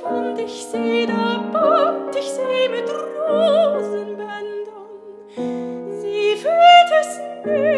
fand, ich seh da bad, ich seh mit Rosenbändern. Sie fühlt es nicht,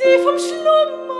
sie vom Schlummer